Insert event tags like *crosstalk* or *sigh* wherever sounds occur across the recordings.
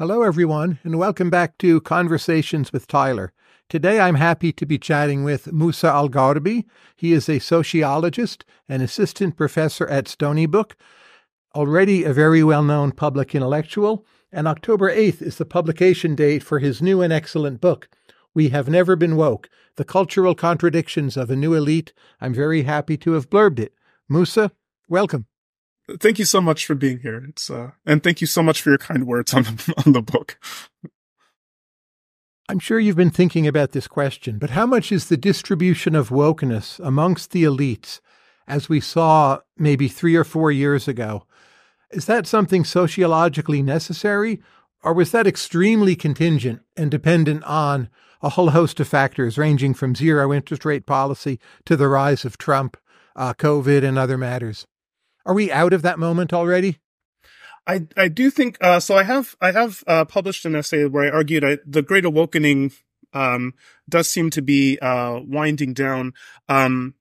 Hello, everyone, and welcome back to Conversations with Tyler. Today I'm happy to be chatting with Musa Al Gharbi. He is a sociologist and assistant professor at Stony Brook, already a very well known public intellectual, and October 8th is the publication date for his new and excellent book, We Have Never Been Woke The Cultural Contradictions of a New Elite. I'm very happy to have blurbed it. Musa, welcome thank you so much for being here. It's uh, and thank you so much for your kind words on the, *laughs* on the book. I'm sure you've been thinking about this question, but how much is the distribution of wokeness amongst the elites, as we saw maybe three or four years ago, is that something sociologically necessary, or was that extremely contingent and dependent on a whole host of factors, ranging from zero interest rate policy to the rise of Trump, uh, COVID, and other matters? Are we out of that moment already? I I do think uh, so. I have I have uh, published an essay where I argued I, the Great Awokening um, does seem to be uh, winding down. Um,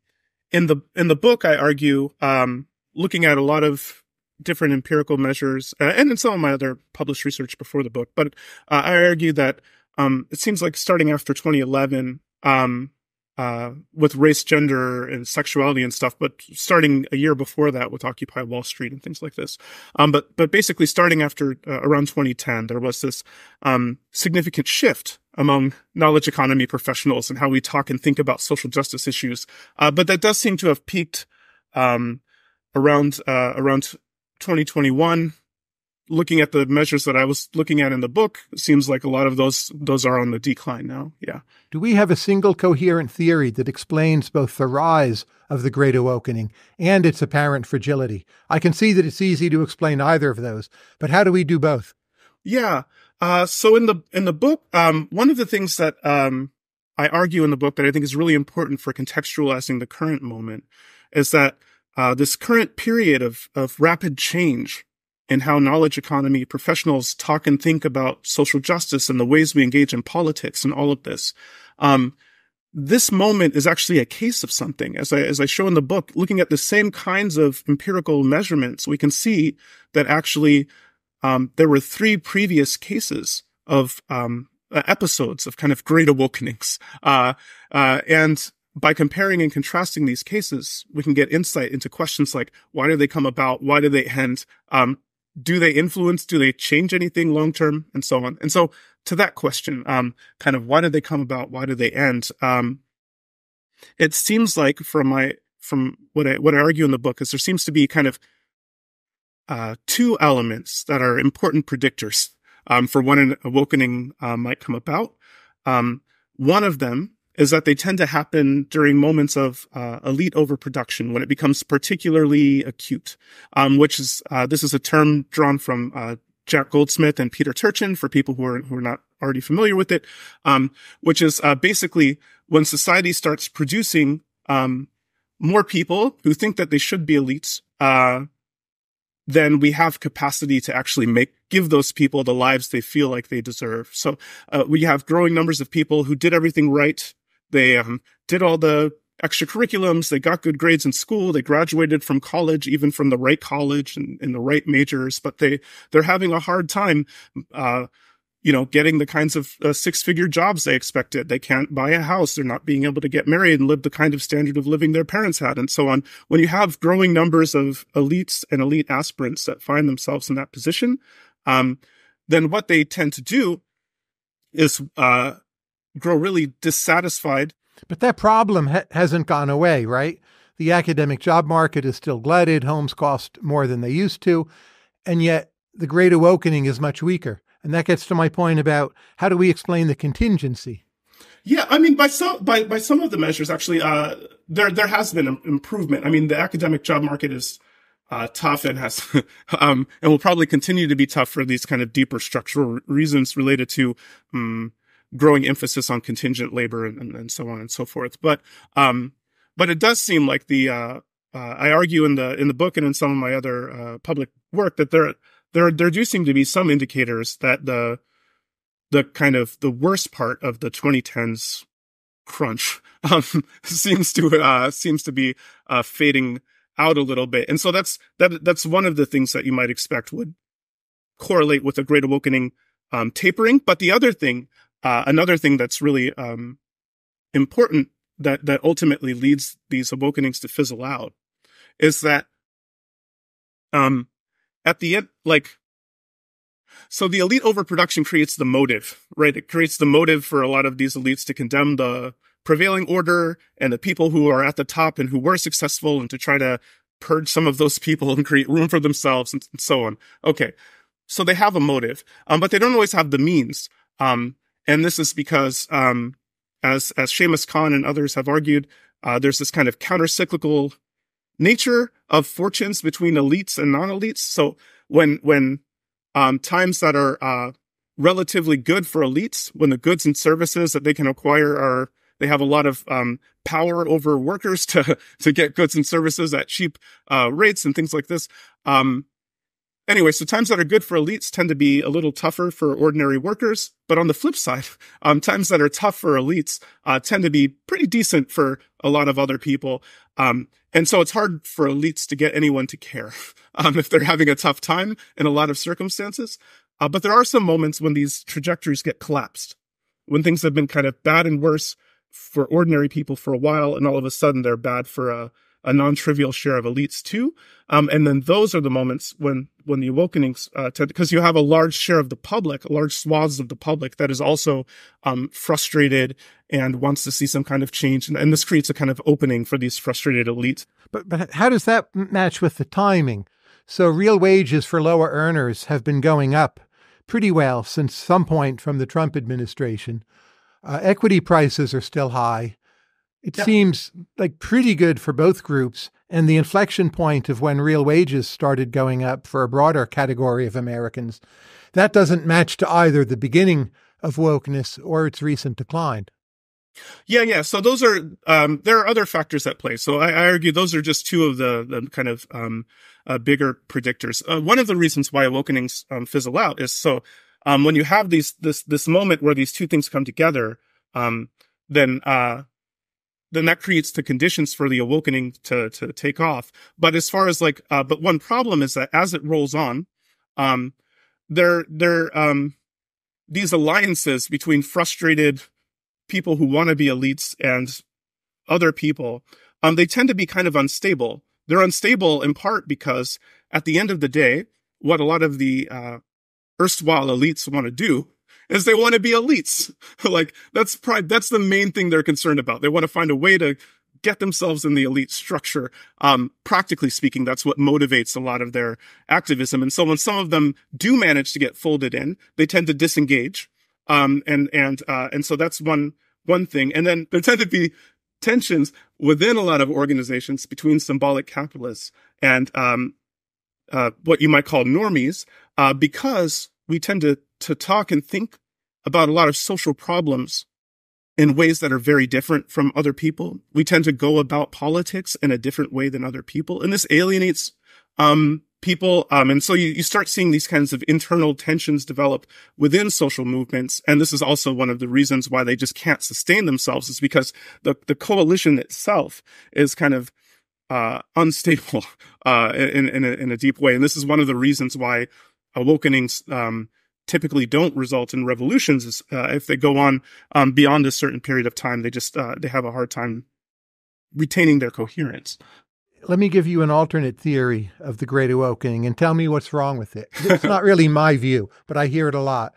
in the in the book, I argue um, looking at a lot of different empirical measures uh, and in some of my other published research before the book, but uh, I argue that um, it seems like starting after 2011, um, uh, with race, gender, and sexuality and stuff, but starting a year before that with Occupy Wall Street and things like this. Um, but but basically, starting after uh, around 2010, there was this um, significant shift among knowledge economy professionals and how we talk and think about social justice issues. Uh, but that does seem to have peaked um, around uh, around 2021 looking at the measures that I was looking at in the book, seems like a lot of those those are on the decline now. Yeah. Do we have a single coherent theory that explains both the rise of the Great Awokening and its apparent fragility? I can see that it's easy to explain either of those, but how do we do both? Yeah. Uh, so in the in the book, um, one of the things that um, I argue in the book that I think is really important for contextualizing the current moment is that uh, this current period of of rapid change and how knowledge economy professionals talk and think about social justice and the ways we engage in politics and all of this. Um, this moment is actually a case of something. As I, as I show in the book, looking at the same kinds of empirical measurements, we can see that actually, um, there were three previous cases of, um, episodes of kind of great awakenings. Uh, uh, and by comparing and contrasting these cases, we can get insight into questions like, why do they come about? Why do they end? Um, do they influence? Do they change anything long term, and so on? And so, to that question, um, kind of why did they come about? Why did they end? Um, it seems like from my from what I what I argue in the book is there seems to be kind of uh, two elements that are important predictors um, for when an awakening uh, might come about. Um, one of them is that they tend to happen during moments of uh, elite overproduction when it becomes particularly acute, um, which is uh, this is a term drawn from uh, Jack Goldstone and Peter Turchin for people who are who are not already familiar with it, um, which is uh, basically when society starts producing um, more people who think that they should be elites. Uh, then we have capacity to actually make give those people the lives they feel like they deserve. So uh, we have growing numbers of people who did everything right they um, did all the extracurriculums. They got good grades in school. They graduated from college, even from the right college and in the right majors, but they, they're having a hard time, uh, you know, getting the kinds of uh, six figure jobs they expected. They can't buy a house. They're not being able to get married and live the kind of standard of living their parents had and so on. When you have growing numbers of elites and elite aspirants that find themselves in that position, um, then what they tend to do is, uh, grow really dissatisfied. But that problem ha- hasn't gone away, right? The academic job market is still glutted, homes cost more than they used to, and yet the great awakening is much weaker. And that gets to my point about how do we explain the contingency? Yeah, I mean, by some by by some of the measures, actually, uh, there there has been an improvement. I mean, the academic job market is uh, tough and has *laughs* um, and will probably continue to be tough for these kind of deeper structural reasons related to um, growing emphasis on contingent labor and, and, so on and so forth. But, um, but it does seem like the, uh, uh, I argue in the, in the book and in some of my other, uh, public work that there, there, there do seem to be some indicators that the, the kind of the worst part of the 2010s crunch, um, *laughs* seems to, uh, seems to be, uh, fading out a little bit. And so that's, that, that's one of the things that you might expect would correlate with a great awakening um, tapering. But the other thing, uh, another thing that's really um, important that that ultimately leads these awakenings to fizzle out is that um, at the end, like so the elite overproduction creates the motive, right? It creates the motive for a lot of these elites to condemn the prevailing order and the people who are at the top and who were successful and to try to purge some of those people and create room for themselves and, so on. Okay. So they have a motive, um, but they don't always have the means. Um, and this is because, um, as, as Shamus Khan and others have argued, uh, there's this kind of counter-cyclical nature of fortunes between elites and non-elites. So when, when, um, times that are, uh, relatively good for elites, when the goods and services that they can acquire are they have a lot of um, power over workers *laughs* to to get goods and services at cheap uh, rates and things like this. Um, anyway, so times that are good for elites tend to be a little tougher for ordinary workers. But on the flip side, *laughs* um, times that are tough for elites uh, tend to be pretty decent for a lot of other people. Um, and so it's hard for elites to get anyone to care *laughs* um, if they're having a tough time in a lot of circumstances. Uh, but there are some moments when these trajectories get collapsed, when things have been kind of bad and worse for ordinary people for a while, and all of a sudden they're bad for a, a non-trivial share of elites too. Um, and then those are the moments when when the awakenings uh, because you have a large share of the public, large swaths of the public that is also um, frustrated and wants to see some kind of change, and, and this creates a kind of opening for these frustrated elites. But but how does that match with the timing? So real wages for lower earners have been going up pretty well since some point from the Trump administration. Uh, equity prices are still high. It yeah. seems like pretty good for both groups. And the inflection point of when real wages started going up for a broader category of Americans, that doesn't match to either the beginning of wokeness or its recent decline. Yeah, yeah. So those are um, there are other factors at play. So I, I, argue those are just two of the, the kind of um, uh, bigger predictors. Uh, one of the reasons why awakenings um, fizzle out is so um, when you have these this this moment where these two things come together, um, then uh, then that creates the conditions for the awakening to to take off. But as far as like, uh, but one problem is that as it rolls on, um, there there um, these alliances between frustrated people who want to be elites and other people, um, they tend to be kind of unstable. They're unstable in part because at the end of the day, what a lot of the uh, erstwhile elites want to do is they want to be elites. *laughs* like that's pride. That's the main thing they're concerned about. They want to find a way to get themselves in the elite structure. Um, practically speaking, that's what motivates a lot of their activism. And so when some of them do manage to get folded in, they tend to disengage. Um, and, and, uh, and so that's one, one thing. And then there tend to be tensions within a lot of organizations between symbolic capitalists and, um, uh, what you might call normies, uh, because we tend to, to talk and think about a lot of social problems in ways that are very different from other people. We tend to go about politics in a different way than other people. And this alienates, um, people. Um, and so you, you start seeing these kinds of internal tensions develop within social movements. And this is also one of the reasons why they just can't sustain themselves is because the, the coalition itself is kind of, uh, unstable, *laughs* uh, in, in a, in a deep way. And this is one of the reasons why awakenings, um, typically don't result in revolutions. Uh, if they go on, um, beyond a certain period of time, they just, uh, they have a hard time retaining their coherence. Let me give you an alternate theory of the Great Awokening and tell me what's wrong with it. It's not really *laughs* my view, but I hear it a lot.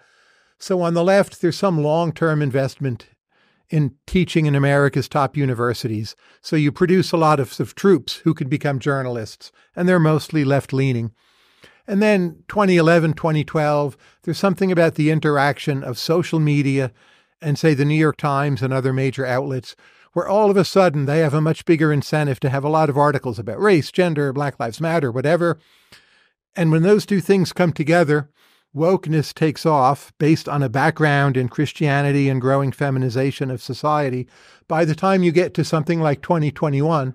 So, on the left, there's some long term investment in teaching in America's top universities. So, you produce a lot of, of troops who can become journalists, and they're mostly left leaning. And then 2011, 2012, there's something about the interaction of social media and, say, the New York Times and other major outlets, where all of a sudden they have a much bigger incentive to have a lot of articles about race, gender, Black Lives Matter, whatever. And when those two things come together, wokeness takes off based on a background in Christianity and growing feminization of society. By the time you get to something like 2021,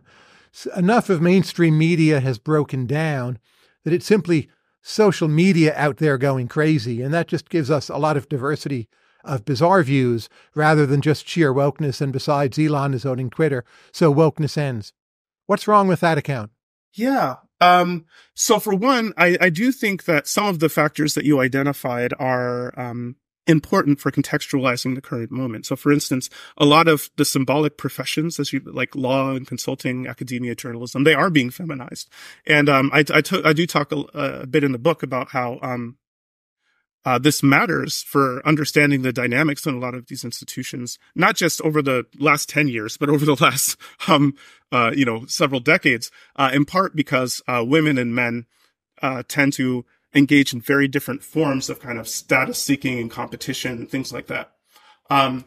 enough of mainstream media has broken down that it simply social media out there going crazy. And that just gives us a lot of diversity of bizarre views rather than just sheer wokeness. And besides, Elon is owning Twitter, so wokeness ends. What's wrong with that account? Yeah. Um, so for one, I, I do think that some of the factors that you identified are, um, important for contextualizing the current moment. So for instance, a lot of the symbolic professions, as you like law and consulting, academia, journalism, they are being feminized. And, um, I, I, t- I do talk a, a, bit in the book about how, um, uh, this matters for understanding the dynamics in a lot of these institutions, not just over the last 10 years, but over the *laughs* last, um, uh, you know, several decades, uh, in part because, uh, women and men, uh, tend to engage in very different forms of kind of status seeking and competition and things like that. Um,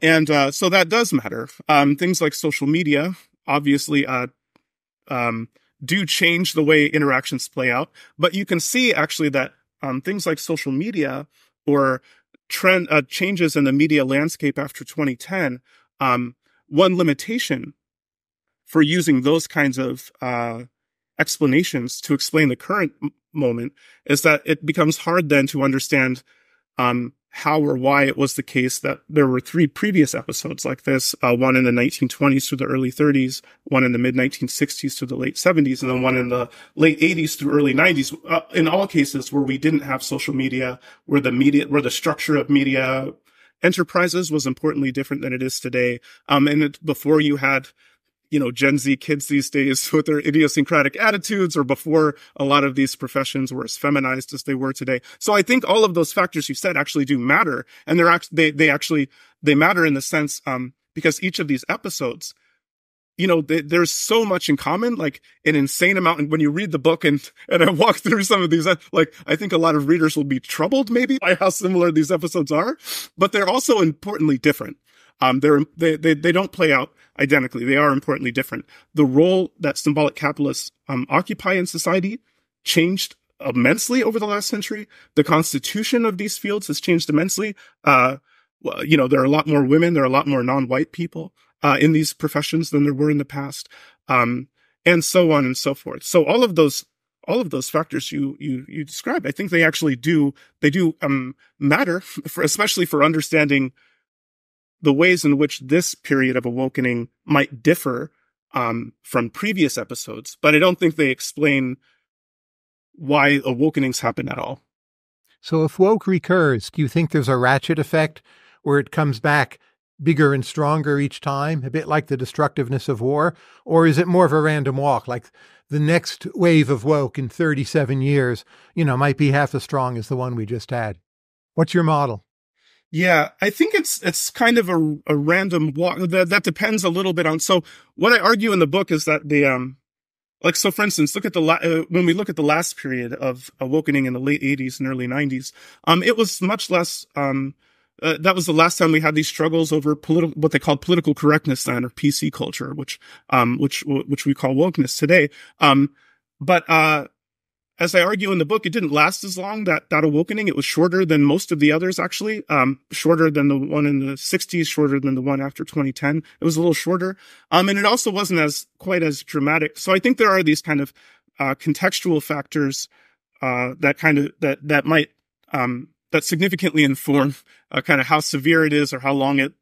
and, uh, so that does matter. Um, things like social media, obviously, um, do change the way interactions play out, but you can see actually that um, things like social media or trend uh, changes in the media landscape after 2010, um, one limitation for using those kinds of uh, explanations to explain the current moment is that it becomes hard then to understand um, how or why it was the case that there were three previous episodes like this, uh, one in the 1920s through the early 30s, one in the mid 1960s to the late 70s, and then one in the late 80s through early 90s. Uh, in all cases where we didn't have social media, where the media, where the structure of media enterprises was importantly different than it is today. Um, and it, before you had you know, Gen Z kids these days *laughs* with their idiosyncratic attitudes or before a lot of these professions were as feminized as they were today. So I think all of those factors you said actually do matter. And they're actually, they, they actually, they matter in the sense, um, because each of these episodes, you know, they, there's so much in common, like an insane amount. And when you read the book and, and I walk *laughs* through some of these, like, I think a lot of readers will be troubled maybe by how similar these episodes are, but they're also importantly different. Um, they're, they, they, they don't play out identically. They are importantly different. The role that symbolic capitalists, um, occupy in society changed immensely over the last century. The constitution of these fields has changed immensely. Uh, well, you know, there are a lot more women, there are a lot more non-white people, uh, in these professions than there were in the past. Um, and so on and so forth. So all of those all of those factors you you you described, I think they actually do they do um matter *laughs* for especially for understanding the ways in which this period of awakening might differ um, from previous episodes, but I don't think they explain why awakenings happen at all. So, if woke recurs, do you think there's a ratchet effect where it comes back bigger and stronger each time, a bit like the destructiveness of war? Or is it more of a random walk, like the next wave of woke in 37 years, you know, might be half as strong as the one we just had? What's your model? Yeah, I think it's it's kind of a, a random walk. That that depends a little bit on. So what I argue in the book is that the um, like so for instance, look at the la- uh, when we look at the last period of awakening in the late '80s and early '90s, um, it was much less um. Uh, that was the last time we had these struggles over political, what they called political correctness then, or PC culture, which, um, which, which we call wokeness today. Um, but, uh, as I argue in the book, it didn't last as long, that, that awakening. It was shorter than most of the others, actually. Um, shorter than the one in the 60s, shorter than the one after 2010. It was a little shorter. Um, and it also wasn't as, quite as dramatic. So I think there are these kind of, uh, contextual factors, uh, that kind of, that, that might, um, that significantly inform, uh, kind of how severe it is or how long it,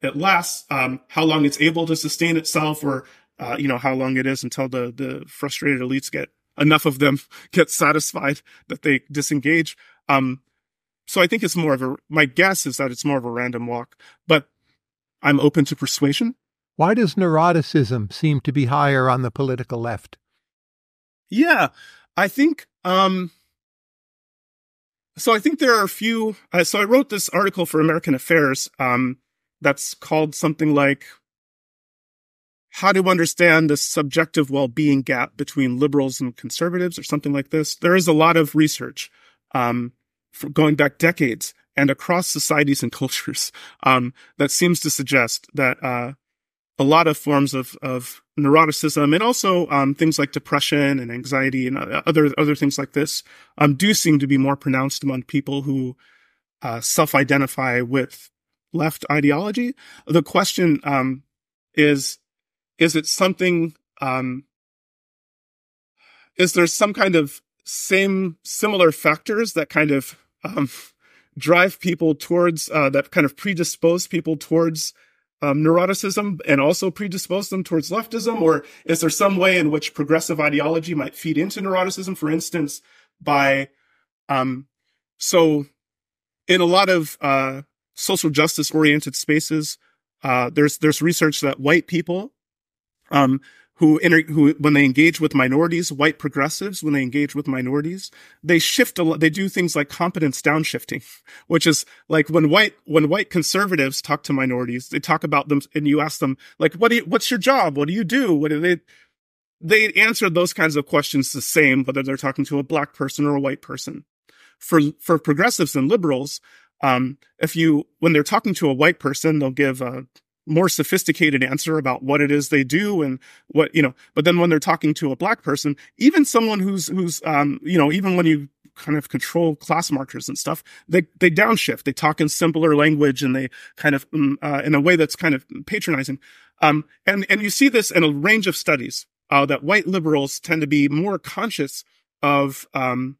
it lasts, um, how long it's able to sustain itself or, uh, you know, how long it is until the, the frustrated elites get enough of them *laughs* get satisfied that they disengage. Um, so I think it's more of a, my guess is that it's more of a random walk, but I'm open to persuasion. Why does neuroticism seem to be higher on the political left? Yeah, I think, um, so I think there are a few, uh, so I wrote this article for American Affairs, um, that's called something like how to understand the subjective well-being gap between liberals and conservatives or something like this. There is a lot of research, um, going back decades and across societies and *laughs* cultures, um, that seems to suggest that, uh, a lot of forms of, of neuroticism and also, um, things like depression and anxiety and uh, other, other things like this, um, do seem to be more pronounced among people who, uh, self-identify with left ideology. The question, um, is, is it something, um, is there some kind of same similar factors that kind of um, drive people towards uh, that kind of predispose people towards um, neuroticism and also predispose them towards leftism? Or is there some way in which progressive ideology might feed into neuroticism? For instance, by, um, so in a lot of, uh, social justice oriented spaces, uh, there's, there's research that white people, um, who, inter- who, when they engage with minorities, white progressives, when they engage with minorities, they shift a lot. They do things like competence downshifting, *laughs* which is like when white, when white conservatives talk to minorities, they talk about them and you ask them, like, what do you, what's your job? What do you do? What do they, they answer those kinds of questions the same, whether they're talking to a black person or a white person. For, for progressives and liberals, um, if you, when they're talking to a white person, they'll give a, more sophisticated answer about what it is they do and what, you know, but then when they're talking to a black person, even someone who's, who's, um, you know, even when you kind of control class markers and stuff, they, they downshift. They talk in simpler language and they kind of, um, uh, in a way that's kind of patronizing. Um, and, and you see this in a range of studies, uh, that white liberals tend to be more conscious of, um,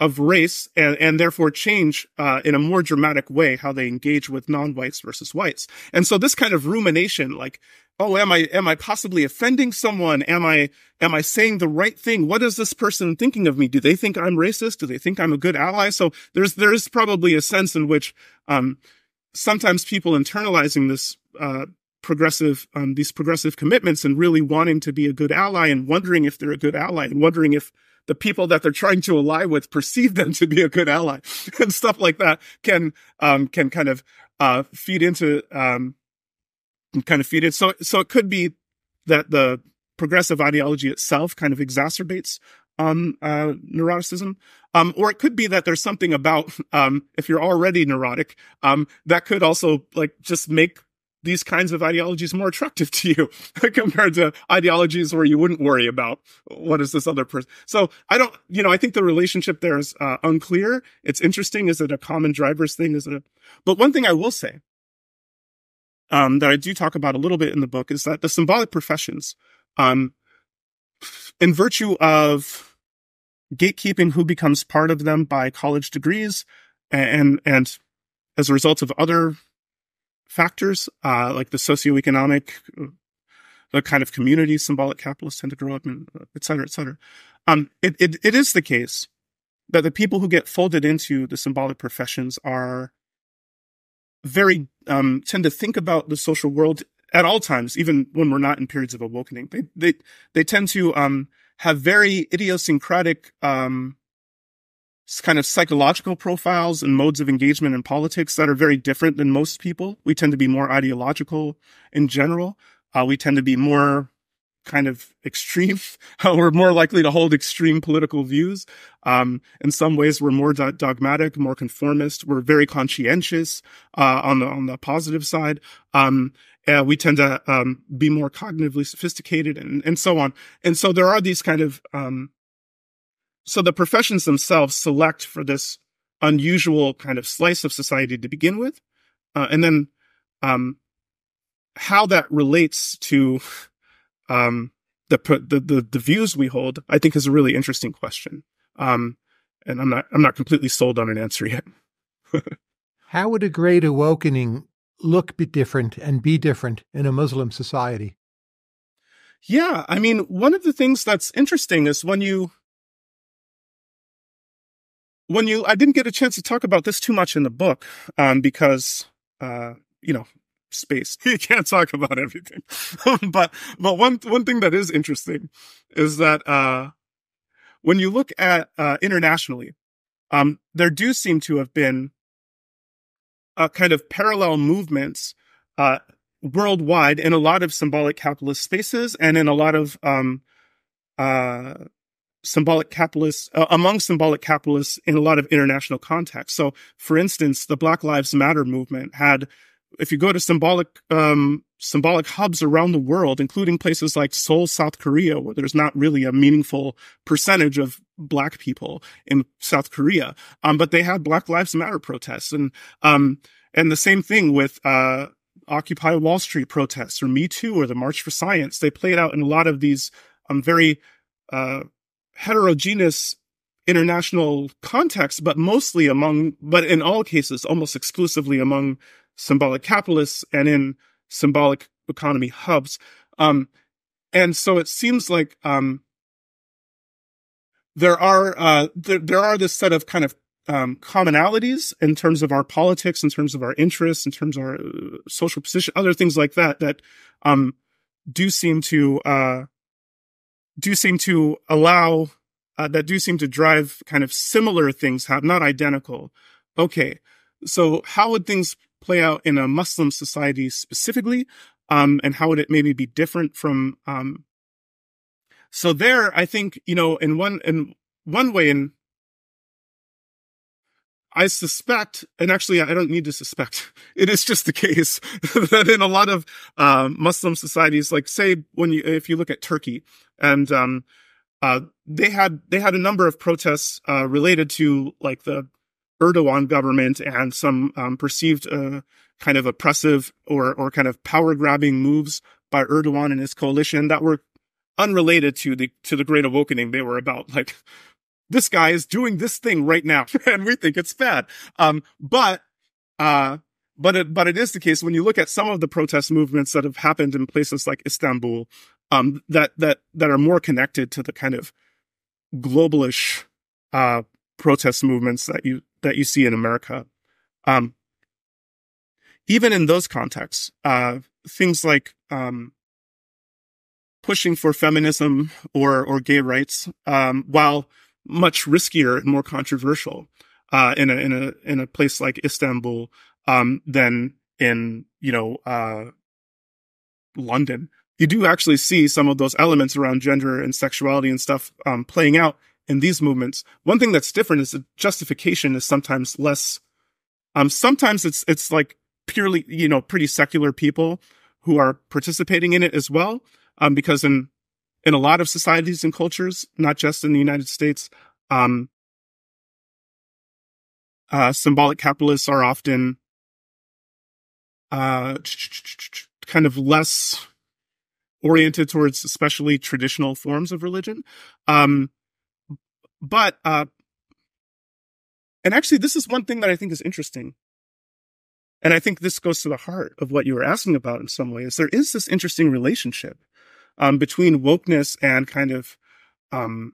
of race and, and therefore change uh, in a more dramatic way how they engage with non-whites versus whites. And so this kind of rumination, like, oh, am I am I possibly offending someone? Am I am I saying the right thing? What is this person thinking of me? Do they think I'm racist? Do they think I'm a good ally? So there's there is probably a sense in which um, sometimes people internalizing this uh, progressive um, these progressive commitments and really wanting to be a good ally and wondering if they're a good ally and wondering if the people that they're trying to ally with perceive them to be a good ally *laughs* and stuff like that can, um, can kind of, uh, feed into, um, kind of feed it. So, so it could be that the progressive ideology itself kind of exacerbates, um, uh, neuroticism. Um, or it could be that there's something about, *laughs* um, if you're already neurotic, um, that could also like just make these kinds of ideologies more attractive *laughs* to you *laughs* compared to ideologies where you wouldn't worry about what is this other person. So I don't, you know, I think the relationship there is uh, unclear. It's interesting. Is it a common drivers thing? Is it a, but one thing I will say, um, that I do talk about a little bit in the book is that the symbolic professions, um, in virtue of gatekeeping who becomes part of them by college degrees and, and as a result of other factors, uh, like the socioeconomic, uh, the kind of community symbolic capitalists tend to grow up in, uh, et cetera, et cetera. Um, it, it, it is the case that the people who get folded into the symbolic professions are very, um, tend to think about the social world at all times, even when we're not in periods of awakening. They, they, they tend to, um, have very idiosyncratic, um, kind of psychological profiles and modes of engagement in politics that are very different than most people. We tend to be more ideological in general. Uh, we tend to be more kind of extreme. *laughs* we're more likely to hold extreme political views. Um, in some ways, we're more do- dogmatic, more conformist. We're very conscientious uh, on the on the positive side. Um, uh, we tend to um, be more cognitively sophisticated, and and so on. And so there are these kind of um, so the professions themselves select for this unusual kind of slice of society to begin with. Uh, and then, um, how that relates to, um, the, the, the, the, views we hold, I think is a really interesting question. Um, and I'm not, I'm not completely sold on an answer yet. *laughs* how would a great awakening look be different and be different in a Muslim society? Yeah. I mean, one of the things that's interesting is when you, when you, I didn't get a chance to talk about this too much in the book, um, because, uh, you know, space. *laughs* You can't talk about everything. *laughs* but, but one, one thing that is interesting is that, uh, when you look at, uh, internationally, um, there do seem to have been a kind of parallel movements, uh, worldwide in a lot of symbolic capitalist spaces and in a lot of, um, uh, symbolic capitalists uh, among symbolic capitalists in a lot of international contexts. So, for instance, the Black Lives Matter movement had, if you go to symbolic um, symbolic hubs around the world, including places like Seoul, South Korea, where there's not really a meaningful percentage of Black people in South Korea, um, but they had Black Lives Matter protests, and um, and the same thing with uh, Occupy Wall Street protests or Me Too or the March for Science. They played out in a lot of these um, very uh, heterogeneous international context, but mostly among, but in all cases, almost exclusively among symbolic capitalists and in symbolic economy hubs. Um, and so it seems like, um, there are, uh, there, there are this set of kind of, um, commonalities in terms of our politics, in terms of our interests, in terms of our uh, social position, other things like that, that, um, do seem to, uh, do seem to allow, uh, that do seem to drive kind of similar things, have not identical. Okay. So how would things play out in a Muslim society specifically? Um, and how would it maybe be different from, um, so there, I think, you know, in one, in one way, in I suspect, and actually I don't need to suspect, *laughs* it is just the case *laughs* that in a lot of um, Muslim societies, like say when you, if you look at Turkey and, um, uh, they had, they had a number of protests, uh, related to like the Erdogan government and some, um, perceived, uh, kind of oppressive or, or kind of power grabbing moves by Erdogan and his coalition that were unrelated to the, to the Great Awokening. They were about like this guy is doing this thing right now *laughs* and we think it's bad. Um, but, uh, but it, but it is the case when you look at some of the protest movements that have happened in places like Istanbul, um, that, that, that are more connected to the kind of globalish, uh, protest movements that you, that you see in America. Um, even in those contexts, uh, things like, um, pushing for feminism or, or gay rights, um, while much riskier and more controversial uh, in a in a in a place like Istanbul um, than in you know uh, London. You do actually see some of those elements around gender and sexuality and stuff um, playing out in these movements. One thing that's different is the justification is sometimes less. Um, sometimes it's it's like purely you know pretty secular people who are participating in it as well. Um, because in in a lot of societies and cultures, not just in the United States, um, uh, symbolic capitalists are often uh, kind of less oriented towards especially traditional forms of religion. Um, but, uh, and actually, this is one thing that I think is interesting. And I think this goes to the heart of what you were asking about in some ways. There is this interesting relationship um, between wokeness and kind of um,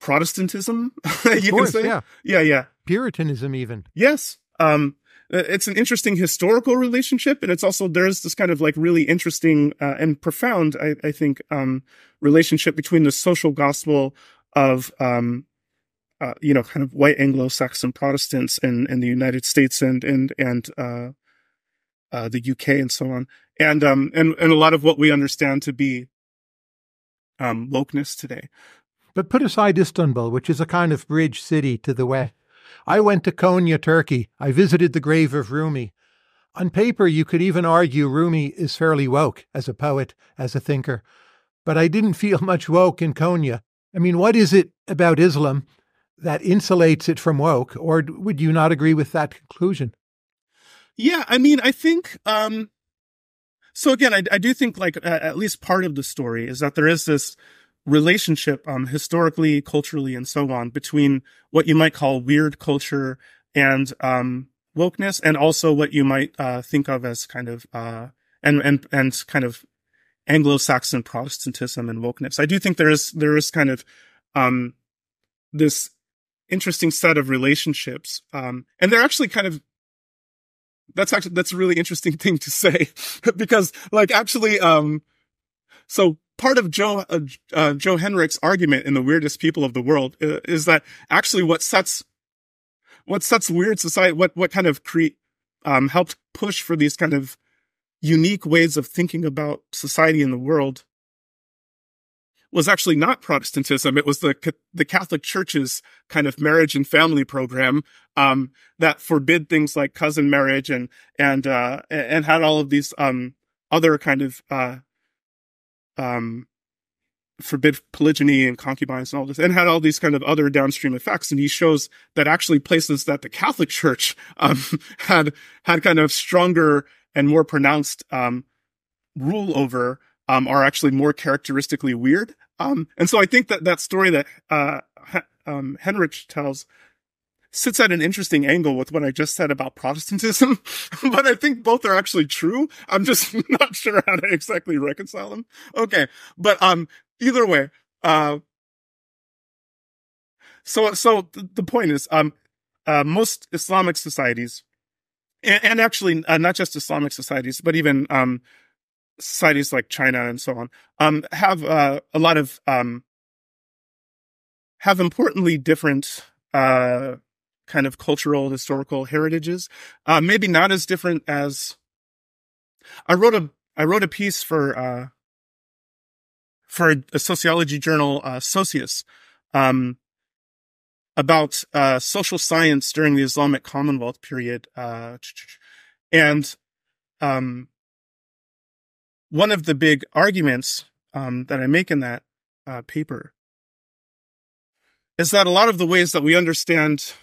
Protestantism. *laughs* you course, can say, yeah, yeah, yeah, Puritanism, even. yes. Um, it's an interesting historical relationship, and it's also there's this kind of like really interesting uh, and profound, I, I think, um, relationship between the social gospel of um, uh, you know, kind of white Anglo-Saxon Protestants in, in the United States and and and uh, uh, the UK and so on, and um and and a lot of what we understand to be um, wokeness today. But put aside Istanbul, which is a kind of bridge city to the west. I went to Konya, Turkey. I visited the grave of Rumi. On paper, you could even argue Rumi is fairly woke as a poet, as a thinker. But I didn't feel *laughs* much woke in Konya. I mean, what is it about Islam that insulates it from woke? Or would you not agree with that conclusion? Yeah, I mean, I think um, so again, I, I do think like uh, at least part of the story is that there is this relationship, um, historically, culturally, and so on between what you might call weird culture and, um, wokeness and also what you might, uh, think of as kind of, uh, and, and, and kind of Anglo-Saxon Protestantism and wokeness. I do think there is, there is kind of, um, this interesting set of relationships. Um, and they're actually kind of that's actually that's a really interesting *laughs* thing to say *laughs* because like actually um so part of Joe uh, uh, Joe Henrich's argument in the weirdest people of the world uh, is that actually what sets what sets weird society what what kind of create um helped push for these kind of unique ways of thinking about society in the world was actually not Protestantism. It was the the Catholic Church's kind of marriage and family program um, that forbid things like cousin marriage and and uh, and had all of these um, other kind of uh, um, forbid polygyny and concubines and all this, and had all these kind of other downstream effects. And he shows that actually places that the Catholic *laughs* Church um, had had kind of stronger and more pronounced um, rule over um, are actually more characteristically weird. Um, and so I think that that story that, uh, um, Henrich tells sits at an interesting angle with what I just said about Protestantism, *laughs* but I think both are actually true. I'm just *laughs* not sure how to exactly reconcile them. Okay. But, um, either way, uh, so, so the point is, um, uh, most Islamic societies, and, and actually uh, not just Islamic societies, but even, um, societies like China and so on, um, have, uh, a lot of, um, have importantly different, uh, kind of cultural historical heritages. Uh, maybe not as different as I wrote a I wrote a piece for uh, for a sociology journal, uh, Socius, um, about uh, social science during the Islamic Commonwealth period, uh, and um, one of the big arguments um, that I make in that uh, paper is that a lot of the ways that we understand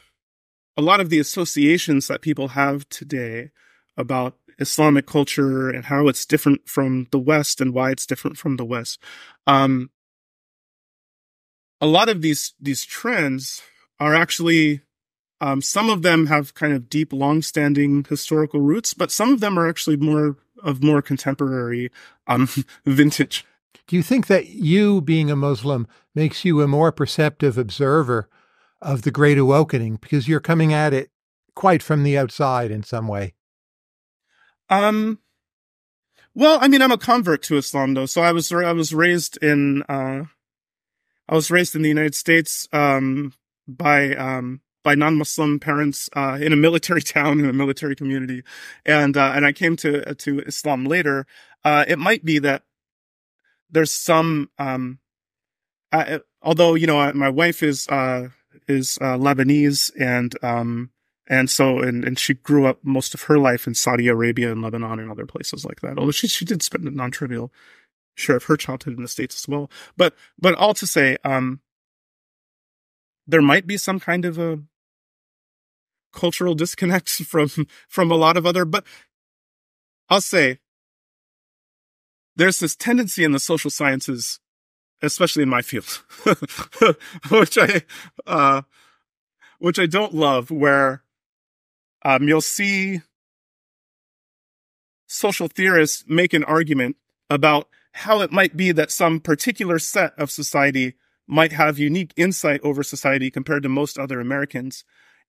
a lot of the associations that people have today about Islamic culture and how it's different from the West and why it's different from the West. Um, a lot of these these trends are actually um, some of them have kind of deep, long-standing historical roots, but some of them are actually more of more contemporary um, *laughs* vintage. Do you think that you being a Muslim makes you a more perceptive observer of the Great Awokening because you're coming at it quite from the outside in some way. Um, well, I mean, I'm a convert to Islam though, so I was I was raised in uh, I was raised in the United States um, by um, by non-Muslim parents uh, in a military *laughs* town in a military community, and uh, and I came to to Islam later. Uh, it might be that there's some um, I, although you know my wife is uh, is uh, Lebanese and um and so and and she grew up most of her life in Saudi Arabia and Lebanon and other places like that. Although she she did spend a non-trivial share of her childhood in the states as well. But but all to say, um, there might be some kind of a cultural disconnect *laughs* from from a lot of other. But I'll say there's this tendency in the social sciences especially in my field, *laughs* which I, uh, which I don't love, where, um, you'll see social theorists make an argument about how it might be that some particular set of society might have unique insight over society compared to most other Americans.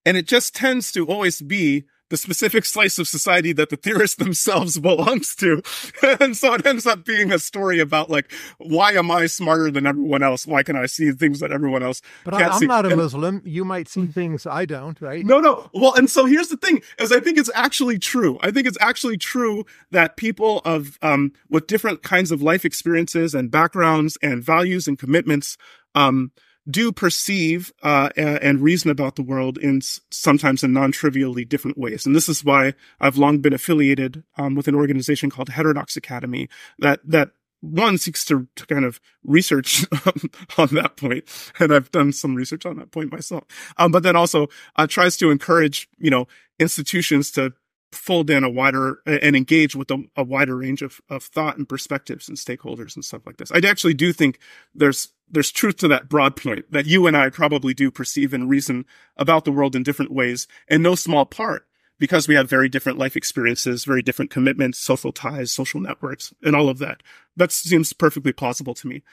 And it just tends to always be the specific slice of society that the theorist *laughs* themselves belongs to. *laughs* and so it ends up being a story about like, why am I smarter than everyone else? Why can I see things that everyone else but can't I, am see? not a and, Muslim. You might see things I don't, right? No, no. Well, and so here's the thing is I think it's actually true. I think it's actually true that people of, um, with different kinds of life experiences and backgrounds and values and commitments, um, do perceive uh, and reason about the world in sometimes in non-trivially different ways. And this is why I've long been affiliated um, with an organization called Heterodox Academy that that one seeks to, to kind of research *laughs* on that point, and I've done some research on that point myself. Um, but then also uh, tries to encourage you know institutions to fold in a wider and engage with a, a, wider range of, of thought and perspectives and stakeholders and stuff like this. I actually do think there's there's truth to that broad point that you and I probably do perceive and reason about the world in different ways, in no small part because we have very different life experiences, very different commitments, social ties, social networks, and all of that. That seems perfectly plausible to me.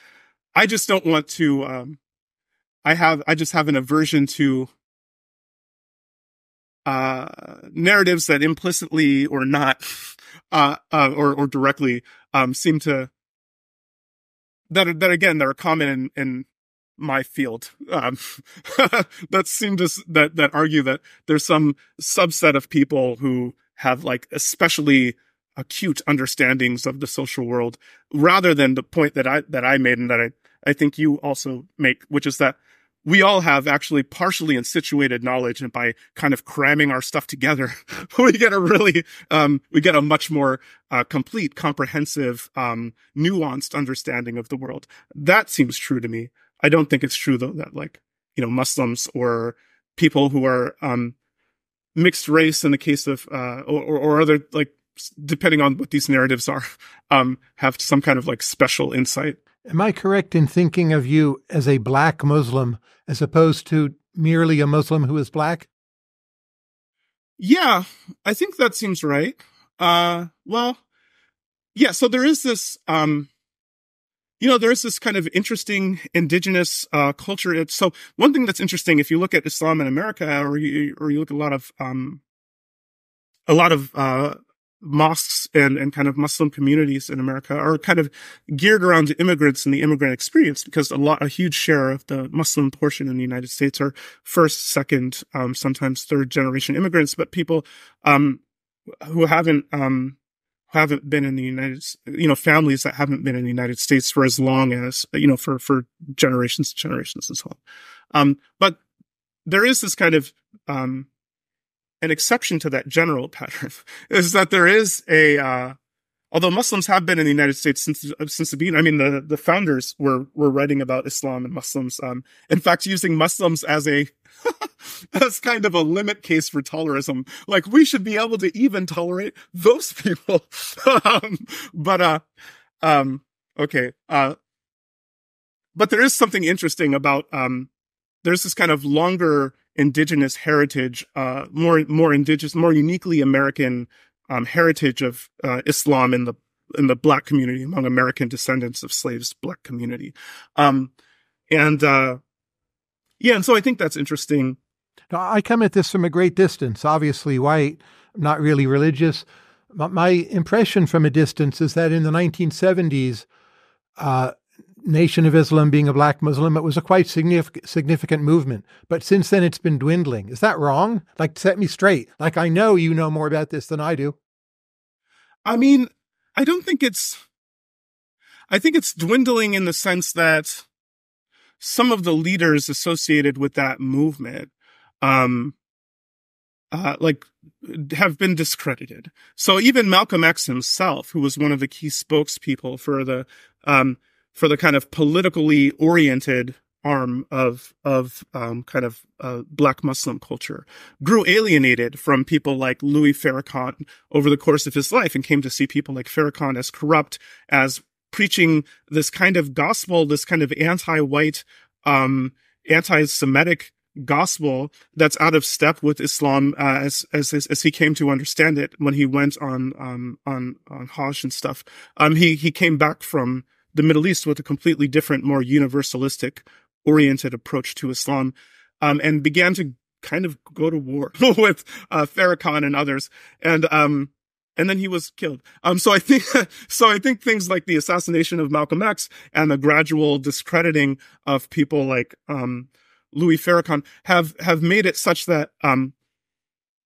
I just don't want to. Um, I have. I just have an aversion to uh, narratives that implicitly or not, *laughs* uh, uh, or or directly, um, seem to that are, that again that are common in, in my field. Um, *laughs* that seem to that that argue that there's some subset of people who have like especially acute understandings of the social world rather than the point that I that I made and that I I think you also make which is that we all have actually partially insituated knowledge and by kind of cramming our stuff together *laughs* we get a really um, we get a much more uh, complete comprehensive um, nuanced understanding of the world. That seems true to me. I don't think it's true though that like you know muslims or people who are um, mixed race in the case of uh, or, or other like depending on what these narratives are *laughs* um, have some kind of like special insight Am I correct in thinking of you as a black Muslim as opposed to merely a Muslim who is black? Yeah, I think that seems right. Uh, well, yeah, so there is this, um, you know, there's this kind of interesting indigenous uh, culture. It's, so one thing that's interesting, if you look at Islam in America, or you, or you look at a lot of um, a lot of uh, mosques and, and kind of Muslim communities in America are kind of geared around immigrants and the immigrant experience because a lot, a huge share of the Muslim portion in the United States are first, second, um, sometimes third generation immigrants, but people, um, who haven't, um, haven't been in the United, you know, families that haven't been in the United States for as long as, you know, for, for generations, generations and so on. Um, but there is this kind of, um, an exception to that general *laughs* pattern is that there is a, uh, although Muslims have been in the United States since, since the beginning, I mean, the, the founders were, were writing about Islam and Muslims. Um, in fact, using Muslims as a, *laughs* as kind of a limit case for tolerism. Like we should be able to even tolerate those *laughs* people. um, but, uh, um, okay. Uh, but there is something interesting about, um, there's this kind of longer indigenous heritage, uh, more more indigenous, more uniquely American um, heritage of uh, Islam in the in the black community among American descendants of slaves, black community, um, and uh, yeah, and so I think that's interesting. Now, I come at this from a great distance. Obviously, white, not really religious. My impression from a distance is that in the 1970s, uh, Nation of Islam being a black Muslim, it was a quite significant, movement. But since then, it's been dwindling. Is that wrong? Like, set me straight. Like, I know you know more about this than I do. I mean, I don't think it's, I think it's dwindling in the sense that some of the leaders associated with that movement, um, uh, like have been discredited. So even Malcolm X himself, who was one of the key spokespeople for the, um, for the kind of politically oriented arm of of um, kind of uh, black Muslim culture, grew alienated from people like Louis Farrakhan over the course of his life, and came to see people like Farrakhan as corrupt, as preaching this kind of gospel, this kind of anti-white, um, anti-Semitic gospel that's out of step with Islam uh, as, as as he came to understand it when he went on um, on on Hajj and stuff. Um, he he came back from the Middle East with a completely different, more universalistic oriented approach to Islam, um, and began to kind of go to war *laughs* with uh, Farrakhan and others. And um, and then he was killed. Um, so I think, *laughs* so I think things like the assassination of Malcolm X and the gradual discrediting of people like, um, Louis Farrakhan have, have made it such that, um,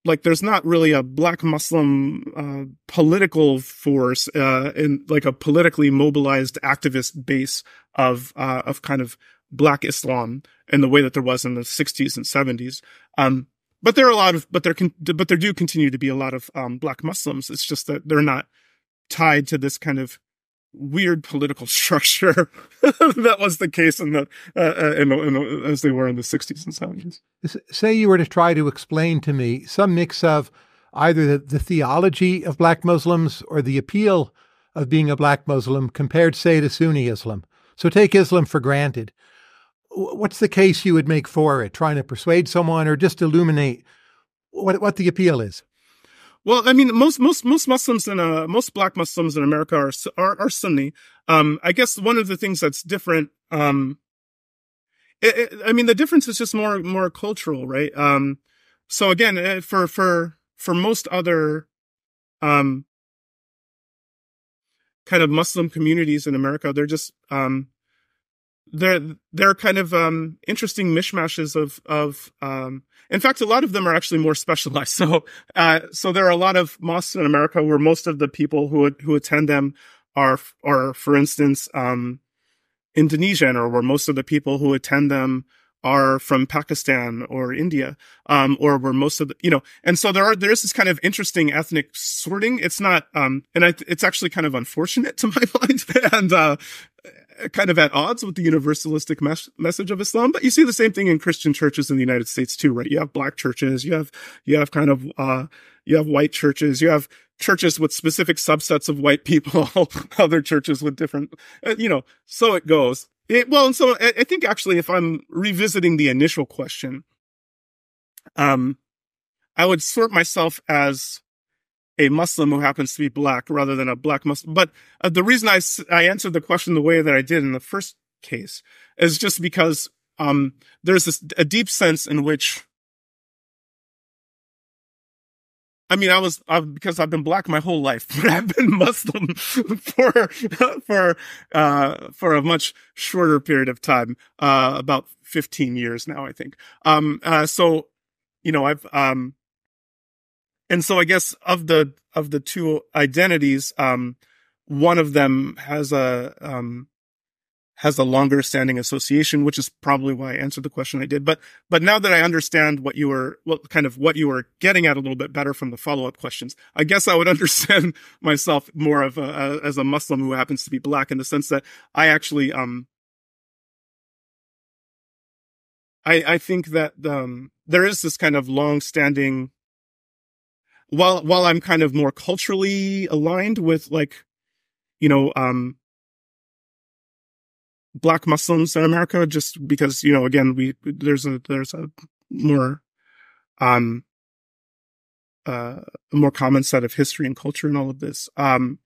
like there's not really a black Muslim uh, political force uh, in like a politically mobilized activist base of uh, of kind of black Islam in the way that there was in the 60s and 70s. Um, but there are a lot of but there can but there do continue to be a lot of um, black Muslims. It's just that they're not tied to this kind of weird political *laughs* structure *laughs* that was the case in the, uh, uh, in in as they were in the 60s and 70s. Say you were to try to explain to me some mix of either the, the theology of black Muslims or the appeal of being a black Muslim compared, say, to Sunni Islam. So take Islam for granted. What's the case you would make for it? Trying to persuade someone or just illuminate what, what the appeal is? Well, I mean, most most most Muslims in uh, most Black Muslims in America are are, are Sunni. Um, I guess one of the things that's different. Um, it, it, I mean, the difference is just more more cultural, right? Um, so again, eh, for for for most other, um, kind of Muslim communities in America, they're just um, they're they're kind of um, interesting mishmashes of of um, in fact a lot of them are actually more specialized *laughs* so uh, so there are a lot of mosques in America where most of the people who who attend them are are for instance um, Indonesian or where most of the people who attend them are from Pakistan or India, um, or where most of the, you know, and so there are, there is this kind of interesting ethnic sorting. It's not, um, and I, it's actually kind of unfortunate *laughs* to my mind. and, uh, kind of at odds with the universalistic mes- message of Islam. But you see the same thing in Christian churches in the United States too, right? You have black churches, you have, you have kind of, uh, you have white churches, you have churches with specific subsets of white people, *laughs* other churches with different, uh, you know, so it goes. It, well, and so I, I think actually if I'm revisiting the initial question, um, I would sort myself as a Muslim who happens to be black rather than a black Muslim. But uh, the reason I, I answered the question the way that I did in the first case is just because um, there's this a deep sense in which I mean, I was because I've been black my whole life, *laughs* but I've been Muslim *laughs* for *laughs* for uh, for a much shorter period of time, uh, about fifteen years now, I think. Um, uh, so, you know, I've um, and so I guess of the of the two identities, um, one of them has a um, has a longer standing association, which is probably why I answered the question I did. But, but now that I understand what you were, what kind of what you were getting at a little bit better from the follow up questions, I guess I would *laughs* understand myself more of a, a, as a Muslim who happens to be black in the sense that I actually, um, I, I think that, um, there is this kind of long standing, while, while I'm kind of more culturally aligned with like, you know, um, black Muslims in America, just because, you know, again, we, there's a, there's a more, um, uh, a more common set of history and culture and all of this. Um,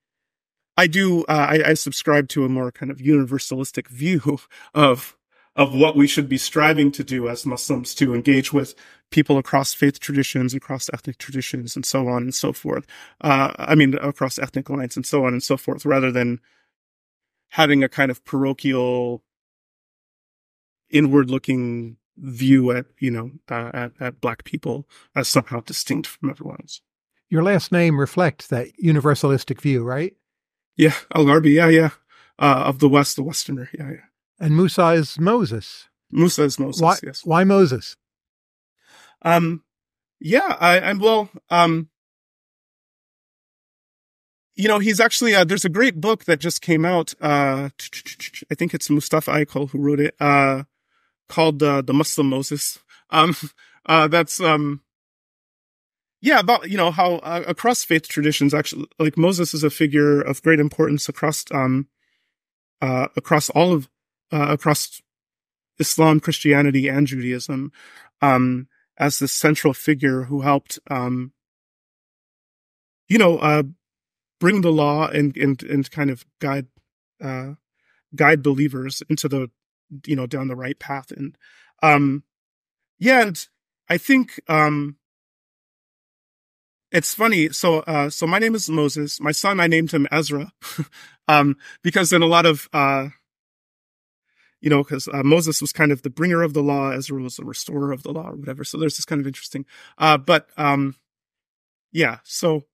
I do, uh, I, I subscribe to a more kind of universalistic *laughs* view of, of what we should be striving to do as Muslims to engage with people across faith traditions, across ethnic traditions, and so on and so forth. Uh, I mean, across ethnic lines and so on and so forth, rather than having a kind of parochial, inward looking view at, you know, uh, at, at black people as somehow distinct from everyone else. Your last name reflects that universalistic view, right? Yeah. Al-Gharbi. Yeah. Yeah. Uh, of the West, the Westerner. Yeah. Yeah. And Musa is Moses. Musa is Moses. Why, yes. Why Moses? Um, yeah, I, I'm well, um, you know, he's actually, uh, there's a great book that just came out. Uh, I think it's Mustafa Akyol who wrote it, uh, called, uh, The Muslim Moses. Um, *laughs* uh, that's, um, yeah, about, you know, how uh, across faith traditions, actually, like Moses is a figure of great importance across, um, uh, across all of, uh, across Islam, Christianity, and Judaism, um, as the central figure who helped, um, you know, uh, bring the law and and and kind of guide uh guide believers into the you know down the right path. And um yeah and i think um it's funny. So uh so my name is moses. My son i named him ezra. *laughs* Um because in a lot of uh you know because uh, moses was kind of the bringer of the law ezra was the restorer of the law or whatever so there's this kind of interesting uh but um yeah so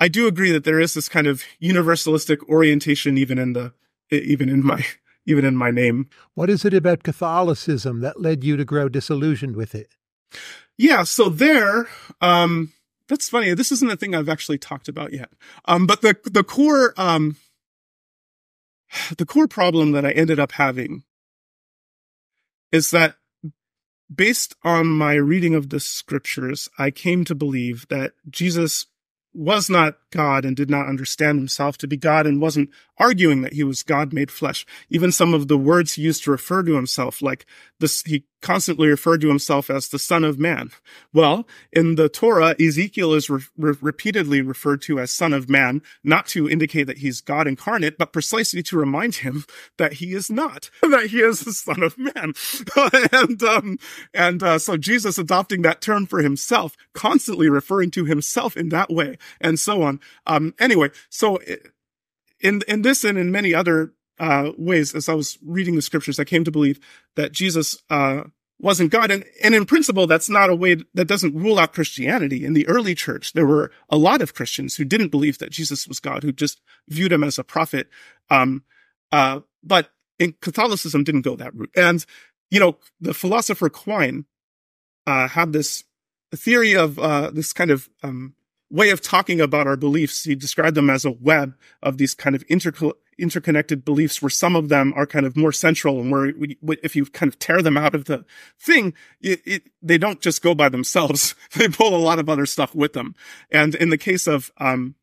I do agree that there is this kind of universalistic orientation even in the even in my *laughs* even in my name. What is it about Catholicism that led you to grow disillusioned with it? Yeah, so there um that's funny. This isn't a thing I've actually talked about yet. Um but the the core um *sighs* the core problem that I ended up having is that based on my reading of the scriptures, I came to believe that Jesus was not God and did not understand himself to be God and wasn't arguing that he was God made flesh. Even some of the words he used to refer to himself, like this, he constantly referred to himself as the son of man. Well, in the Torah, Ezekiel is re- re- repeatedly referred to as son of man, not to indicate that he's God incarnate, but precisely to remind him that he is not, *laughs* that he is the son of man. *laughs* and, um, and, uh, so Jesus adopting that term for himself, constantly referring to himself in that way, and so on. Um, anyway, so in, in this and in many other uh, ways, as I was reading the scriptures, I came to believe that Jesus uh, wasn't God. And, and in principle, that's not a way that doesn't rule out Christianity. In the early church, there were a lot of Christians who didn't believe that Jesus was God, who just viewed him as a prophet. Um, uh, but in Catholicism didn't go that route. And, you know, the philosopher Quine, uh, had this theory of, uh, this kind of, um, way of talking about our beliefs. He described them as a web of these kind of inter- interconnected beliefs where some of them are kind of more central and where we, if you kind of tear them out of the thing, it, it, they don't just go by themselves. *laughs* they pull a lot of other stuff with them. And in the case of, um,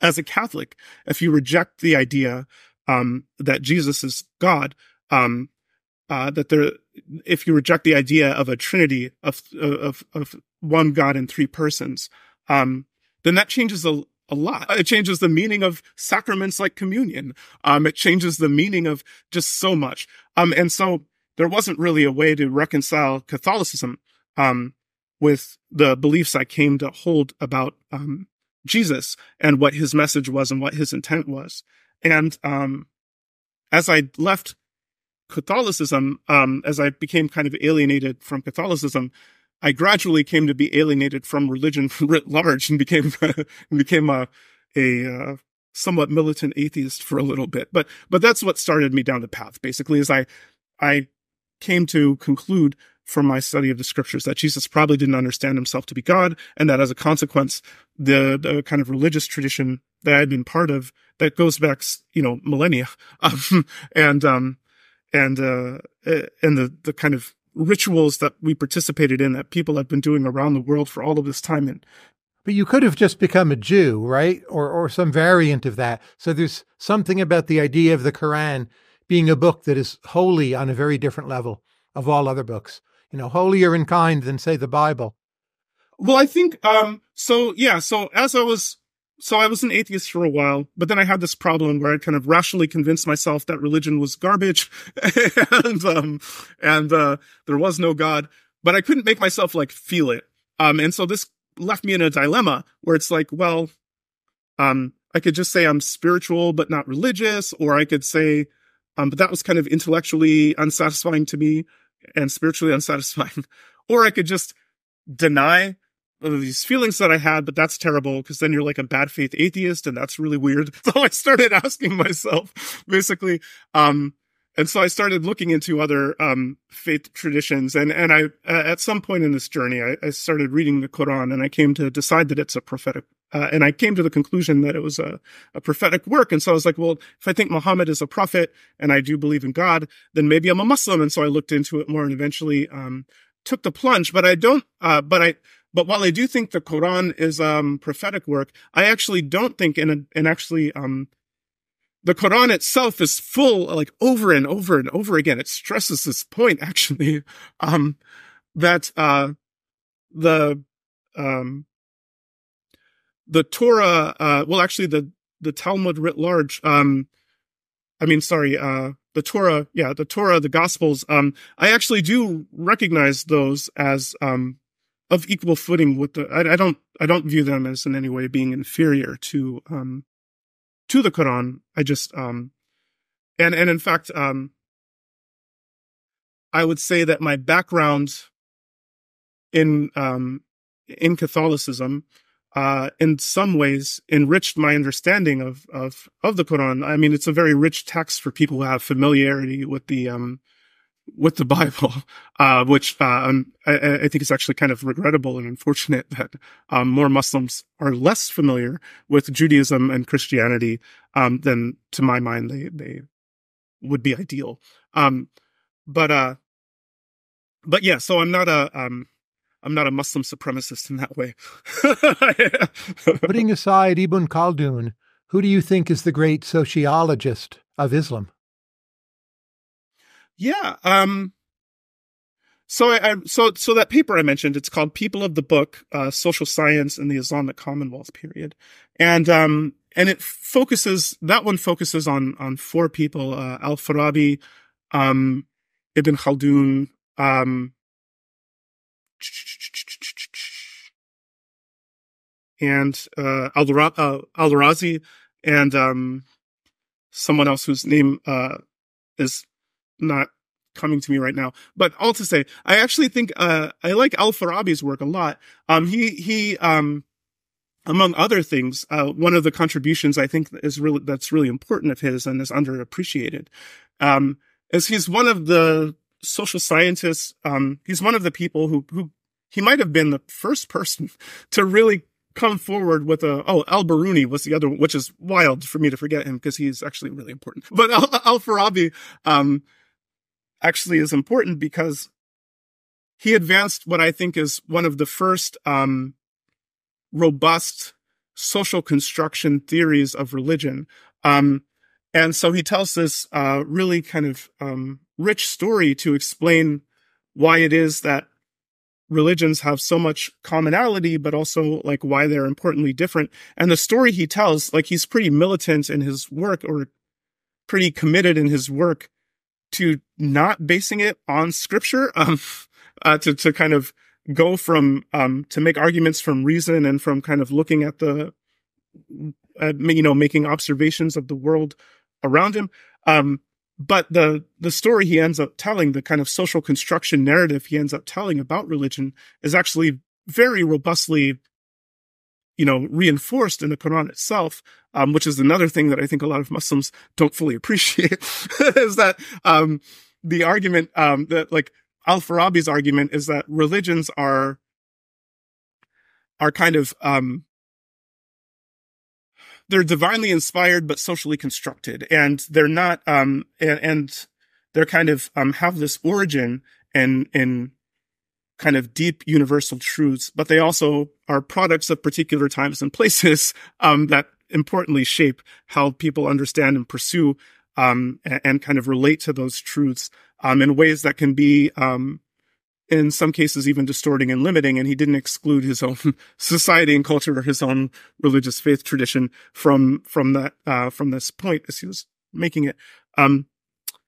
as a Catholic, if you reject the idea, um, that Jesus is God, um, uh, that there, if you reject the idea of a trinity of, of, of one God in three persons, um, then that changes a, a lot. It changes the meaning of sacraments like communion. Um, it changes the meaning of just so much. Um, and so there wasn't really a way to reconcile Catholicism, um, with the beliefs I came to hold about, um, Jesus and what his message was and what his intent was. And, um, as I left Catholicism, um, as I became kind of alienated from Catholicism, I gradually came to be alienated from religion *laughs* writ large and became *laughs* became a a uh, somewhat militant atheist for a little bit. But but that's what started me down the path. Basically, is I I came to conclude from my study of the scriptures that Jesus probably didn't understand himself to be God, and that as a consequence, the the kind of religious tradition that I had been part of that goes back, you know, millennia, *laughs* um, and um, and uh, and the the kind of rituals that we participated in that people had been doing around the world for all of this time. And but you could have just become a Jew, right, or or some variant of that. So there's something about the idea of the Quran being a book that is holy on a very different level of all other books. You know, holier in kind than say the Bible. Well, I think um so yeah, so as I was so I was an atheist for a while, but then I had this problem where I kind of rationally convinced myself that religion was garbage *laughs* and, um, and, uh, there was no God, but I couldn't make myself like feel it. Um, and so this left me in a dilemma where it's like, well, um, I could just say I'm spiritual, but not religious, or I could say, um, but that was kind of intellectually unsatisfying to me and spiritually *laughs* unsatisfying. or I could just deny these feelings that I had, but that's terrible because then you're like a bad faith atheist and that's really weird. *laughs* So I started asking myself basically, um, and so I started looking into other, um, faith traditions. And, and I, uh, at some point in this journey, I, I, started reading the Quran and I came to decide that it's a prophetic, uh, and I came to the conclusion that it was a, a prophetic work. And so I was like, well, if I think Muhammad is a prophet and I do believe in God, then maybe I'm a Muslim. And so I looked into it more and eventually, um, took the plunge, but I don't, uh, but I, but while I do think the Quran is um, prophetic work, I actually don't think, and and actually, um, the Quran itself is full, like over and over and over again. It stresses this point *laughs* actually, um, that uh, the um, the Torah, uh, well, actually, the the Talmud writ large. Um, I mean, sorry, uh, the Torah, yeah, the Torah, the Gospels. Um, I actually do recognize those as of equal footing with the I, I, don't I don't view them as in any way being inferior to um to the Quran. I just um and and in fact um I would say that my background in um in Catholicism uh in some ways enriched my understanding of of of the Quran. I mean it's a very rich text for people who have familiarity with the um with the Bible, *laughs* uh, which uh, um, I, I, think is actually kind of regrettable and unfortunate that um, more Muslims are less familiar with Judaism and Christianity um, than, to my mind, they they would be ideal. Um, but uh, but yeah, so I'm not a um, I'm not a Muslim supremacist in that way. *laughs* Putting aside Ibn Khaldun, who do you think is the great sociologist of Islam? Yeah. Um, so I, I, so so that paper I mentioned, it's called People of the Book: uh, Social Science in the Islamic Commonwealth Period, and um, and it focuses that one focuses on on four people: uh, Al Farabi, um, Ibn Khaldun, um, and uh, Al uh, Razi, and um, someone else whose name uh, is not coming to me right now. But all to say, I actually think uh, I like Al Farabi's work a lot. Um, he he um, among other things, uh, one of the contributions I think is really that's really important of his and is underappreciated um, is he's one of the social scientists. Um, he's one of the people who who he might have been the first person *laughs* to really come forward with a oh Al Biruni was the other one, which is wild for me to forget him because he's actually really important. But Al, Farabi um, actually is important because he advanced what I think is one of the first um, robust social construction theories of religion. Um, and so he tells this uh, really kind of um, rich story to explain why it is that religions have so much commonality, but also like why they're importantly different. And the story he tells, like he's pretty militant in his work or pretty committed in his work to not basing it on scripture, *laughs* um, uh, to, to kind of go from, um, to make arguments from reason and from kind of looking at the, uh, you know, making observations of the world around him. Um, but the the story he ends up telling the kind of social construction narrative he ends up telling about religion is actually very robustly you know reinforced in the quran itself um, which is another thing that i think a lot of muslims don't fully *laughs* appreciate *laughs* is that um, the argument um, that like al-farabi's argument is that religions are are kind of um, they're divinely inspired but socially constructed and they're not um and, and they're kind of um have this origin and in kind of deep universal truths but they also are products of particular times and places *laughs* um that importantly shape how people understand and pursue um and, and kind of relate to those truths um in ways that can be um in some cases even distorting and limiting and he didn't exclude his own *laughs* society and culture or his own religious faith tradition from from that uh from this point as he was making it. Um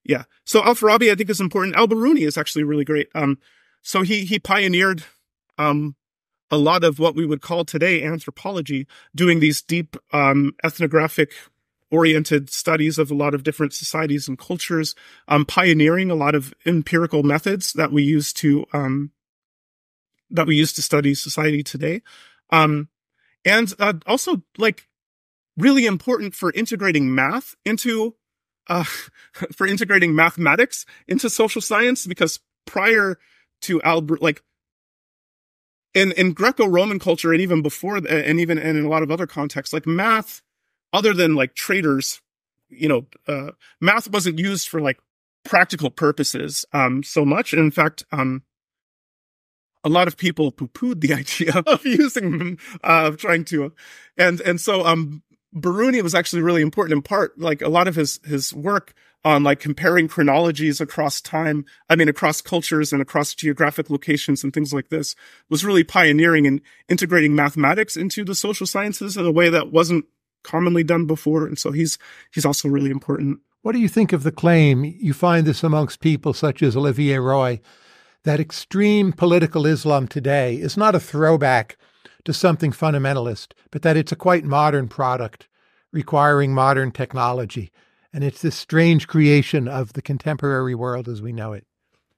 yeah. So al-farabi i think is important. Al-biruni is actually really great. Um so he he pioneered um a lot of what we would call today anthropology doing these deep um ethnographic oriented studies of a lot of different societies and cultures, um, pioneering a lot of empirical methods that we use to, um, that we use to study society today. Um, and, uh, also like really important for integrating math into, uh, *laughs* for integrating mathematics into social science because prior to Albert, like, in, in Greco-Roman culture and even before, and even and in a lot of other contexts, like math other than like traders, you know, uh, math wasn't used for like practical purposes um, so much. And in fact, um, a lot of people poo-pooed the *laughs* idea of using, uh, of trying to, and and so um, Biruni was actually really important in part, like a lot of his his work on like comparing chronologies across time, I mean across cultures and across geographic locations and things like this, was really pioneering in integrating mathematics into the social sciences in a way that wasn't commonly done before. And so he's, he's also really important. What do you think of the claim? You find this amongst people such as Olivier Roy that extreme political Islam today is not a throwback to something fundamentalist, but that it's a quite modern product requiring modern technology. And it's this strange creation of the contemporary world as we know it.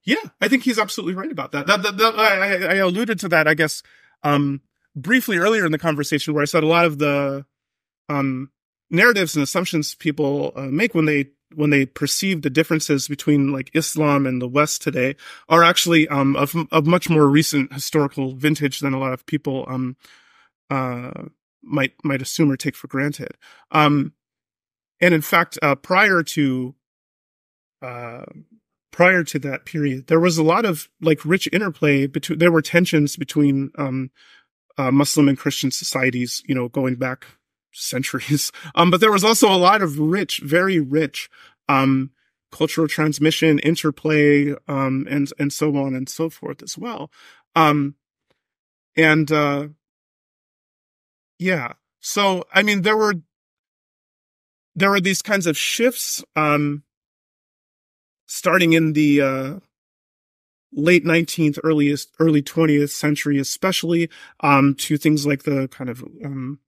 Yeah, I think he's absolutely right about that. that, that, that I, I, alluded to that, I guess, um, briefly earlier in the conversation where I said a lot of the um, narratives and assumptions people uh, make when they when they perceive the differences between like Islam and the West today are actually um, of, of much more recent historical vintage than a lot of people um, uh, might might assume or take for granted. Um, and in fact, uh, prior to uh, prior to that period, there was a lot of like rich interplay between. There were tensions between um, uh, Muslim and Christian societies, you know, going back centuries. *laughs* Um, but there was also a lot of rich, very rich, um, cultural transmission, interplay, um, and, and so on and so forth as well. Um, and, uh, yeah. So, I mean, there were, there are these kinds of shifts, um, starting in the, uh, late 19th, earliest, early 20th century, especially, um, to things like the kind of, um,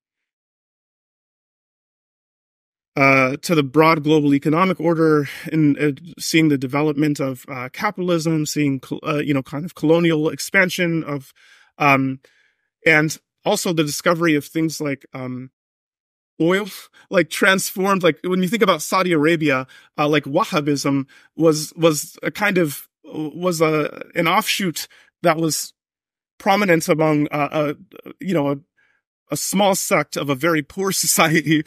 uh, to the broad global economic order and uh, seeing the development of uh, capitalism, seeing uh, you know kind of colonial expansion of, um, and also the discovery of things like um, oil, like transformed. Like when you think about Saudi Arabia, uh, like Wahhabism was was a kind of was a an offshoot that was prominent among uh, you know a a small sect of a very poor *laughs* society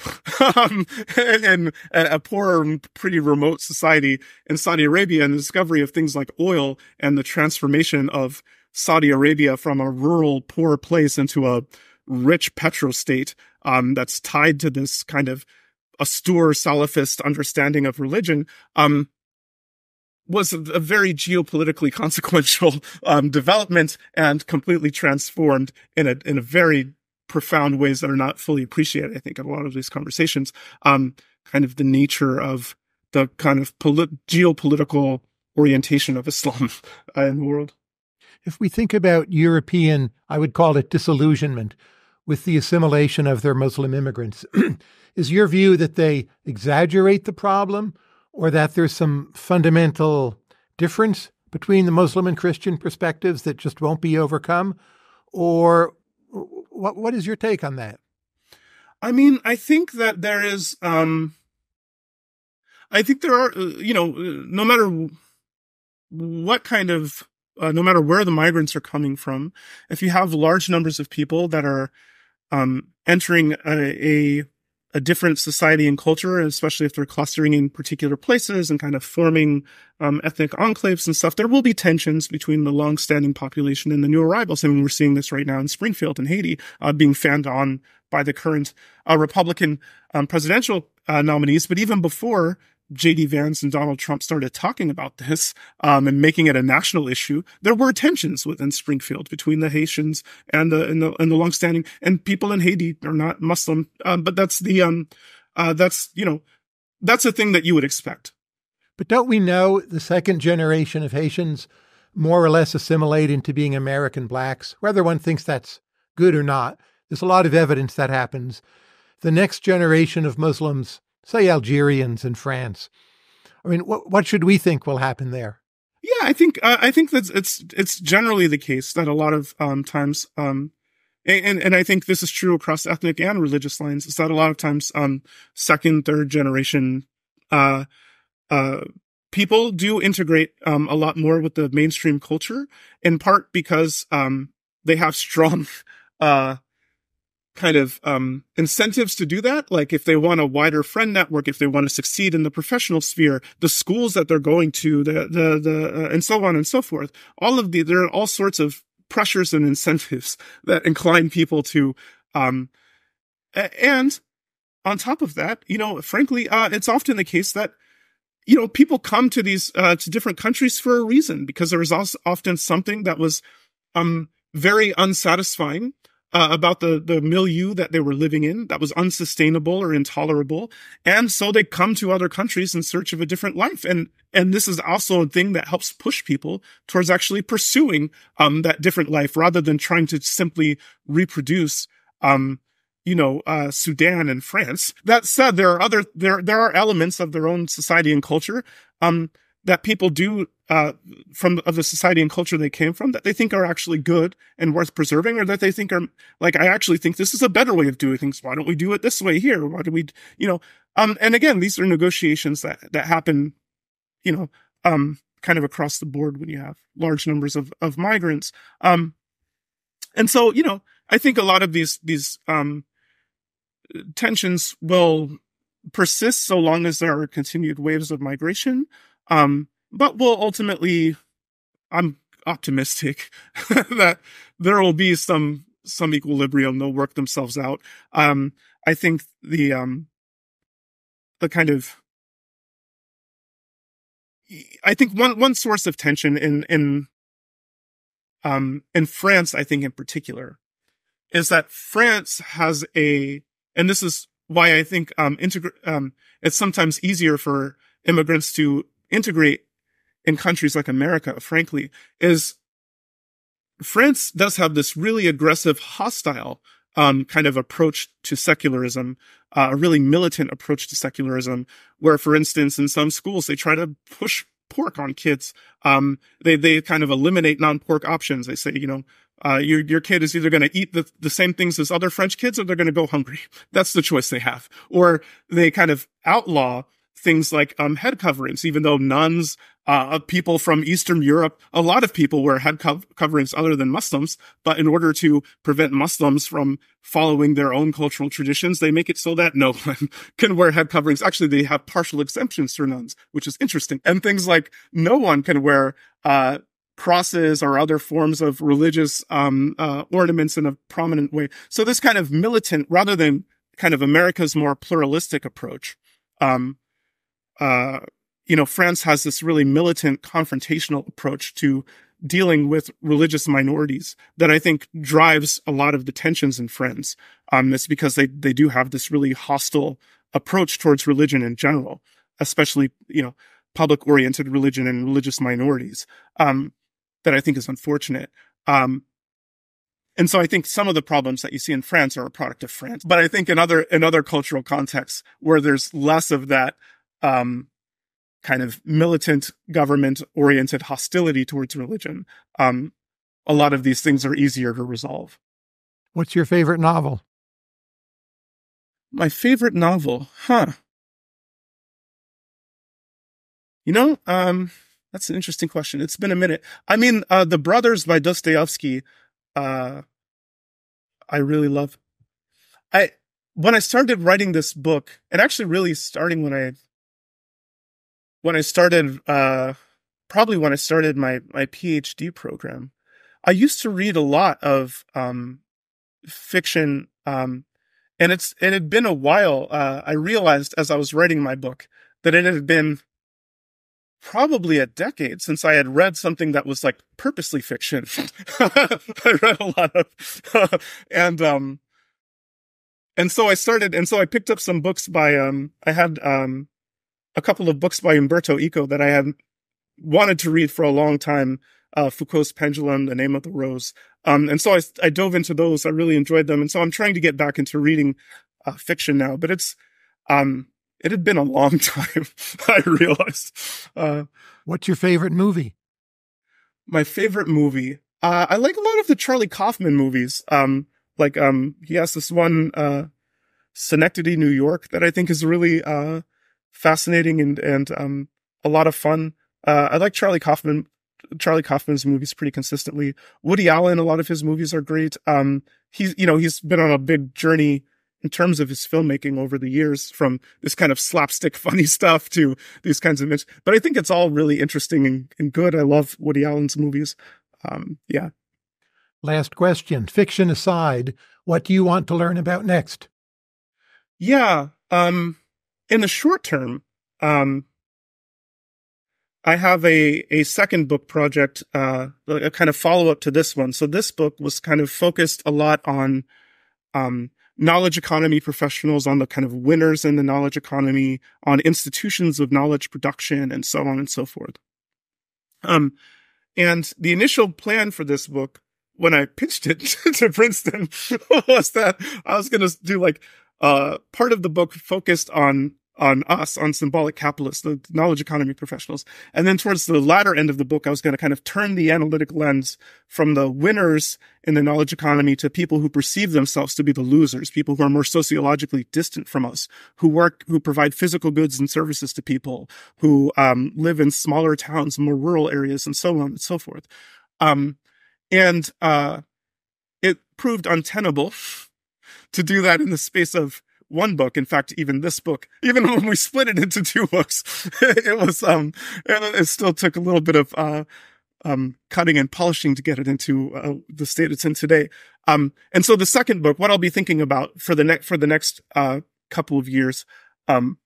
um, and, and, a poor, pretty remote society in Saudi Arabia and the discovery of things like oil and the transformation of Saudi Arabia from a rural, poor place into a rich petrostate um, that's tied to this kind of austere Salafist understanding of religion. Um, was a, very geopolitically *laughs* consequential um, development and completely transformed in a in a very profound ways that are not fully appreciated. I think in a lot of these conversations, um, kind of the nature of the kind of polit- geopolitical orientation of Islam uh, in the world. If we think about European, I would call it disillusionment with the assimilation of their Muslim immigrants, *clears throat* is your view that they exaggerate the problem or that there's some fundamental difference between the Muslim and Christian perspectives that just won't be overcome? Or what, what is your take on that? I mean, I think that there is, um, I think there are, uh, you know, uh, no matter what kind of, uh, no matter where the migrants are coming from, if you have large numbers of people that are um, entering a, a, a different society and culture, especially if they're clustering in particular places and kind of forming um, ethnic enclaves and stuff, there will be tensions between the long-standing population and the new arrivals. I mean, we're seeing this right now in Springfield in Haiti, uh, being fanned on by the current uh, Republican um, presidential uh, nominees. But even before JD Vance and Donald Trump started talking about this um, and making it a national issue, there were tensions within Springfield between the Haitians and the and the, and the longstanding and people in Haiti are not Muslim, um, but that's the um uh, that's you know that's a thing that you would expect. But don't we know the second generation of Haitians more or less assimilate into being American blacks, whether one thinks that's good or not? There's a lot of evidence that happens. The next generation of Muslims say Algerians in France. I mean, what what should we think will happen there? Yeah, I think uh, I think that it's it's generally the case that a lot of um, times, um, and and I think this is true across ethnic and religious lines, is that a lot of times, um, second, third generation, uh, uh, people do integrate um, a lot more with the mainstream culture, in part because um, they have strong *laughs* uh, kind of um, incentives to do that. Like if they want a wider friend network, if they want to succeed in the professional sphere, the schools that they're going to, the the the uh, and so on and so forth. All of the there are all sorts of pressures and incentives *laughs* that incline people to, um, and on top of that, you know, frankly, uh, it's often the case that you know people come to these uh, to different countries for a reason because there is also often something that was um very unsatisfying uh, about the the milieu that they were living in that was unsustainable or intolerable, and so they come to other countries in search of a different life. And and this is also a thing that helps push people towards actually pursuing um that different life rather than trying to simply reproduce um you know, uh, Sudan and France. That said, there are other, there, there are elements of their own society and culture, um, that people do uh, from of the society and culture they came from that they think are actually good and worth preserving, or that they think are like I actually think this is a better way of doing things. Why don't we do it this way here? Why do we, you know? Um, and again, these are negotiations that that happen, you know, um, kind of across the board when you have large numbers of of migrants. Um, and so you know, I think a lot of these these um tensions will persist so long as there are continued waves of migration. Um, but will ultimately, I'm optimistic *laughs* that there will be some, some equilibrium. They'll work themselves out. Um, I think the, um, the kind of, I think one, one source of tension in, in, um, in France, I think in particular, is that France has a, and this is why I think, um, integra- um, it's sometimes easier for immigrants to integrate in countries like America, frankly, is France does have this really aggressive, hostile um, kind of approach to secularism, uh, a really militant approach to secularism, where, for instance, in some schools they try to push pork on kids. Um, they they kind of eliminate non-pork options. They say, you know, uh, your your kid is either going to eat the, the same things as other French kids, or they're going to go hungry. *laughs* That's the choice they have. Or they kind of outlaw things like um, head coverings, even though nuns, uh, people from Eastern Europe, a lot of people wear head co- coverings other than Muslims. But in order to prevent Muslims from following their own cultural traditions, they make it so that no *laughs* one can wear head coverings. Actually, they have partial exemptions for nuns, which is interesting. And things like no one can wear, uh, crosses or other forms of religious um, uh, ornaments in a prominent way. So this kind of militant, rather than kind of America's more pluralistic approach, um, uh, you know, France has this really militant confrontational approach to dealing with religious minorities that I think drives a lot of the tensions in France. Um, it's because they, they do have this really hostile approach towards religion in general, especially, you know, public oriented religion and religious minorities, um, that I think is unfortunate. Um, and so I think some of the problems that you see in France are a product of France. But I think in other, in other cultural contexts where there's less of that, um, kind of militant government oriented hostility towards religion, um, a lot of these things are easier to resolve. What's your favorite novel? My favorite novel, huh? You know, um, that's an interesting question. It's been a minute. I mean, uh, The Brothers by Dostoevsky, uh, I really love. I, when I started writing this book, and actually really starting when I, when I started, uh, probably when I started my, my PhD program, I used to read a lot of, um, fiction, um, and it's, it had been a while. Uh, I realized as I was writing my book that it had been probably a decade since I had read something that was like purposely fiction. *laughs* I read a lot of, *laughs* and, um, and so I started, and so I picked up some books by, um, I had, um, a couple of books by Umberto Eco that I had wanted to read for a long time. Uh, Foucault's Pendulum, The Name of the Rose. Um, and so I, I dove into those. I really enjoyed them. And so I'm trying to get back into reading, uh, fiction now, but it's, um, it had been a long *laughs* time. I realized. Uh, What's your favorite movie? My favorite movie. Uh, I like a lot of the Charlie Kaufman movies. Um, like, um, he has this one, uh, Synecdoche, New York that I think is really, uh, fascinating and, and, um, a lot of fun. Uh, I like Charlie Kaufman, Charlie Kaufman's movies pretty consistently. Woody Allen, a lot of his movies are great. Um, he's, you know, he's been on a big journey in terms of his filmmaking over the years from this kind of slapstick *laughs* funny stuff to these kinds of mix. But I think it's all really interesting and, and good. I love Woody Allen's movies. Um, yeah. Last question. Fiction aside, what do you want to learn about next? Yeah. Um, in the short term, um, I have a, a second book project, uh, a kind of follow up to this one. So this book was kind of focused a lot on, um, knowledge economy professionals, on the kind of winners in the knowledge economy, on institutions of knowledge production, and so on and so forth. Um, and the initial plan for this book, when I pitched it *laughs* to Princeton, *laughs* was that I was going to do like uh, part of the book focused on on us, on symbolic capitalists, the knowledge economy professionals. And then towards the latter end of the book, I was going to kind of turn the analytic lens from the winners in the knowledge economy to people who perceive themselves to be the losers, people who are more sociologically distant from us, who work, who provide physical goods and services to people, who um, live in smaller towns, more rural areas, and so on and so forth. Um, and uh, it proved untenable *laughs* to do that in the space of one book. In fact, even this book, even *laughs* when we split it into two books, *laughs* it was, um, it still took a little bit of, uh, um, cutting and polishing to get it into uh, the state it's in today. Um, and so the second book, what I'll be thinking about for the next, for the next, uh, couple of years, um,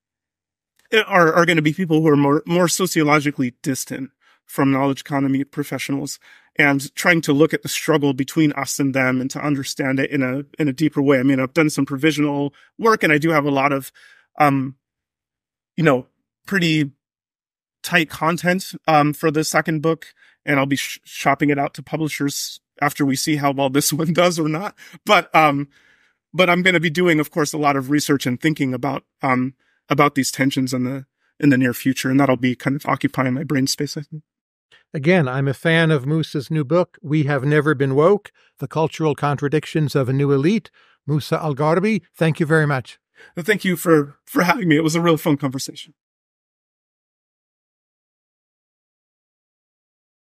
are, are going to be people who are more, more sociologically distant from knowledge economy professionals and trying to look at the struggle between us and them and to understand it in a in a deeper way. I mean, I've done some provisional work and I do have a lot of um you know, pretty tight content um for the second book and I'll be sh- shopping it out to publishers after we see how well this *laughs* one does or not. But um but I'm going to be doing of course a lot of research and thinking about um about these tensions in the in the near future and that'll be kind of occupying my brain space I think. Again, I'm a fan of Musa's new book, We Have Never Been Woke The Cultural Contradictions of a New Elite. Musa Al Gharbi, thank you very much. Thank you for, for having me. It was a real fun conversation.